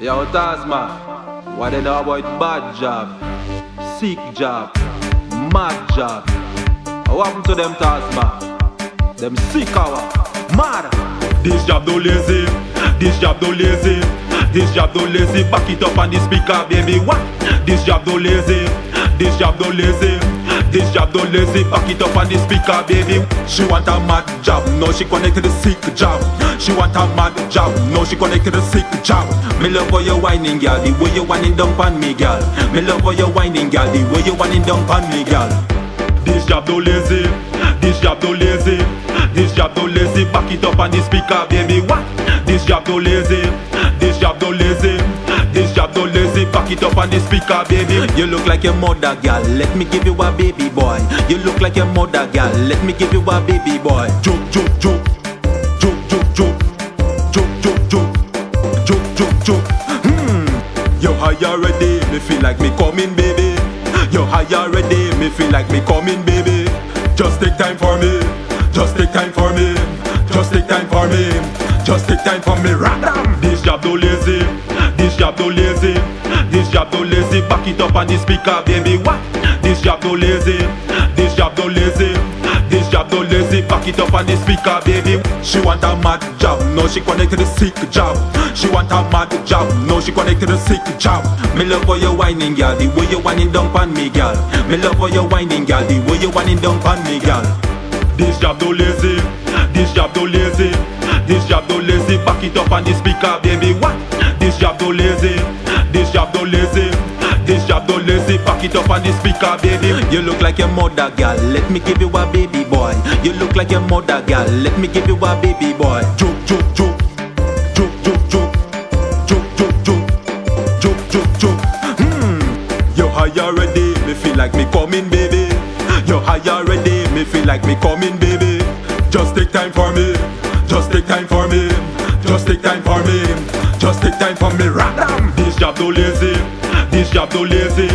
Yo, Tasma, what they know about bad jab, sick jab, mad jab? What happened to them, Tasma? Them sick hour, mad. This jab no lazy, this jab no lazy, this jab no lazy. Back it up on the speaker, baby. What? This jab no lazy, this jab no lazy. This jab no lazy, back it up on the speaker, baby. She want a mad jab, no she connect to the sick jab. She want a mad jab, no she connect to the sick jab. Me love how you whining, girl, the way you whining down on me, girl. Me love how you whining, girl, the way you whining down on me, girl. This jab no lazy, this jab no lazy, this jab no lazy. Back it up on the speaker, baby. What? This jab no lazy, this jab no lazy, this jab no lazy. Pack it up on the speaker, baby. You look like your mother, girl. Let me give you a baby boy. You look like your mother, girl. Let me give you a baby boy. Joke, joke, joke. Joke, joke, joke. Joke, joke, joke. Hmm. Yo, high already. Me feel like me coming, baby. Yo, high ready? Me feel like me coming, baby. Just take time for me. Just take time for me. Just take time for me. Just take time for me. Radam. This Back it up on the speaker, baby. What? This jab no lazy. This jab no lazy. This jab no lazy. Back it up on the speaker, baby. She want a mad jab. No, she connect to the sick jab. She want a mad jab. No, she connect to the sick jab. Me love how you whining, girl. The way you whining down on me, girl. Me love how you whining, girl. The way you whining down on me, girl. This jab no lazy. This jab no lazy. This jab no lazy. Back it up on the speaker, baby. What? This jab no lazy. This jab no lazy. Jab no lazy. Back it up on the speaker, baby. You look like your mother, girl. Let me give you a baby boy. You look like your mother, girl. Let me give you a baby boy. Joke, joke, joke. Joke, joke, joke. Joke, joke, joke. Joke, joke, joke. Hmm. Yo, high already. Me feel like me coming, baby. Yo, high already. Me feel like me coming, baby. Just take time for me. Just take time for me. Just take time for me. Just take time for me. Random. This jab no lazy. Jab no lazy.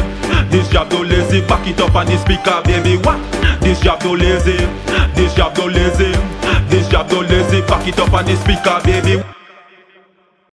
This jab no lazy. Back it up on the speaker, baby. What? This jab no lazy. This jab no lazy. This job no lazy. Back it up on the speaker, baby.